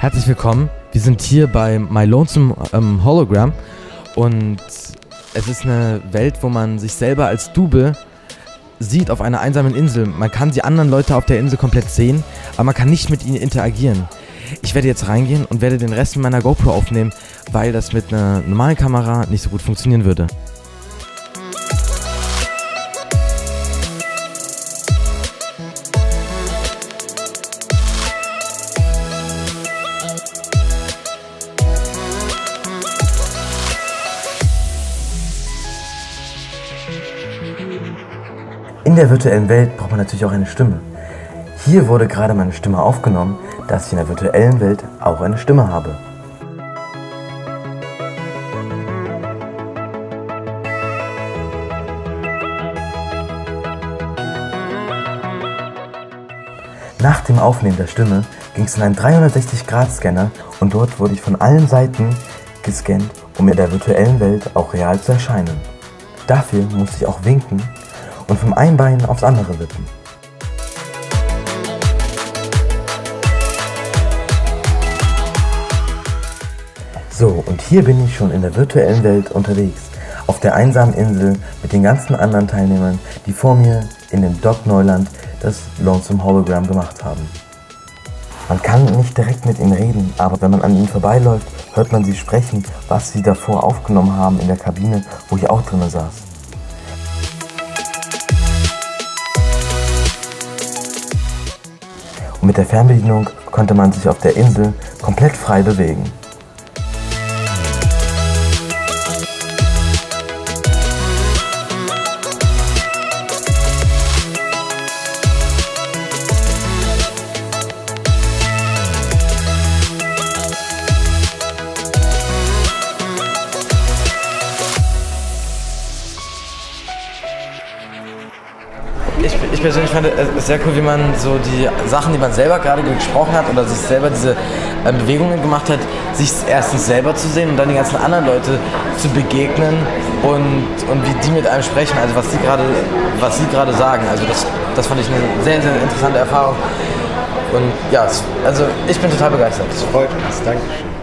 Herzlich willkommen. Wir sind hier bei My Lonesome ähm, Hologram und es ist eine Welt, wo man sich selber als Double sieht auf einer einsamen Insel. Man kann die anderen Leute auf der Insel komplett sehen, aber man kann nicht mit ihnen interagieren. Ich werde jetzt reingehen und werde den Rest mit meiner GoPro aufnehmen, weil das mit einer normalen Kamera nicht so gut funktionieren würde. In der virtuellen Welt braucht man natürlich auch eine Stimme. Hier wurde gerade meine Stimme aufgenommen, dass ich in der virtuellen Welt auch eine Stimme habe. Nach dem Aufnehmen der Stimme ging es in einen 360-Grad-Scanner und dort wurde ich von allen Seiten gescannt, um in der virtuellen Welt auch real zu erscheinen. Dafür musste ich auch winken und vom einen Bein aufs andere wippen. So, und hier bin ich schon in der virtuellen Welt unterwegs. Auf der einsamen Insel mit den ganzen anderen Teilnehmern, die vor mir in dem Dock Neuland das Lonesome Hologram gemacht haben. Man kann nicht direkt mit ihnen reden, aber wenn man an ihnen vorbeiläuft, hört man sie sprechen, was sie davor aufgenommen haben in der Kabine, wo ich auch drinnen saß. Mit der Fernbedienung konnte man sich auf der Insel komplett frei bewegen. Ich, ich persönlich fand es sehr cool, wie man so die Sachen, die man selber gerade gesprochen hat oder sich selber diese äh, Bewegungen gemacht hat, sich erstens selber zu sehen und dann die ganzen anderen Leute zu begegnen und, und wie die mit einem sprechen, also was sie gerade sagen. Also das, das fand ich eine sehr, sehr interessante Erfahrung. Und ja, also ich bin total begeistert. Das freut uns, Dankeschön.